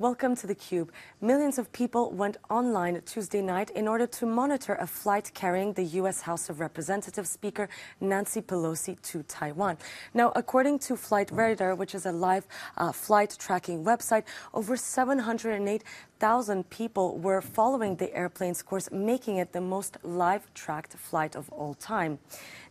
Welcome to theCUBE. Millions of people went online Tuesday night in order to monitor a flight carrying the U.S. House of Representatives Speaker Nancy Pelosi to Taiwan. Now, according to Flight Radar, which is a live uh, flight tracking website, over 708,000 people were following the airplane's course, making it the most live tracked flight of all time.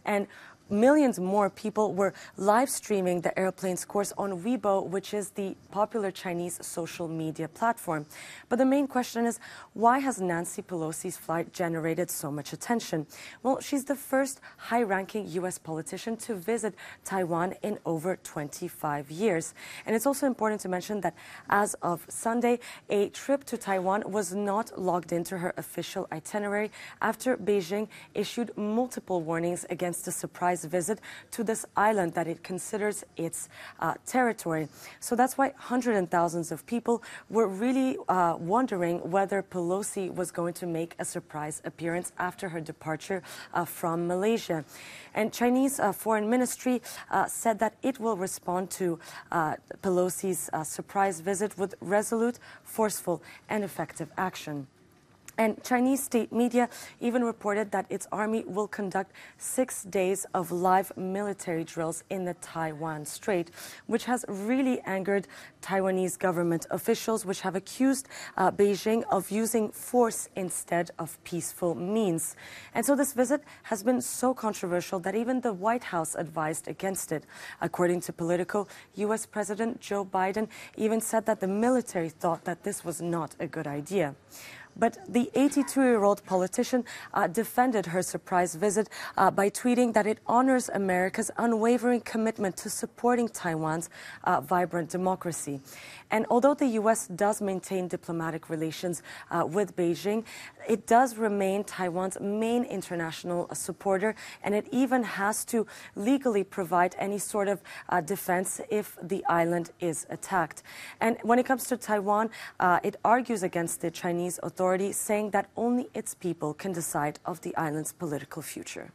And millions more people were live streaming the airplane's course on Weibo, which is the popular Chinese social media platform. But the main question is why has Nancy Pelosi's flight generated so much attention? Well, she's the first high ranking U.S. politician to visit Taiwan in over 25 years. And it's also important to mention that as of Sunday, a trip to Taiwan was not logged into her official itinerary after Beijing issued multiple warnings against a surprise surprise visit to this island that it considers its uh, territory. So that's why hundreds and thousands of people were really uh, wondering whether Pelosi was going to make a surprise appearance after her departure uh, from Malaysia. And Chinese uh, Foreign Ministry uh, said that it will respond to uh, Pelosi's surprise visit with resolute, forceful, and effective action. And Chinese state media even reported that its army will conduct six days of live military drills in the Taiwan Strait, which has really angered Taiwanese government officials, which have accused uh, Beijing of using force instead of peaceful means. And so this visit has been so controversial that even the White House advised against it. According to Politico, U.S. President Joe Biden even said that the military thought that this was not a good idea. But the 82 year old politician uh, defended her surprise visit uh, by tweeting that it honors America's unwavering commitment to supporting Taiwan's uh, vibrant democracy. And although the U.S. does maintain diplomatic relations uh, with Beijing, it does remain Taiwan's main international supporter, and it even has to legally provide any sort of uh, defense if the island is attacked. And when it comes to Taiwan, uh, it argues against the Chinese authorities authority saying that only its people can decide of the island's political future.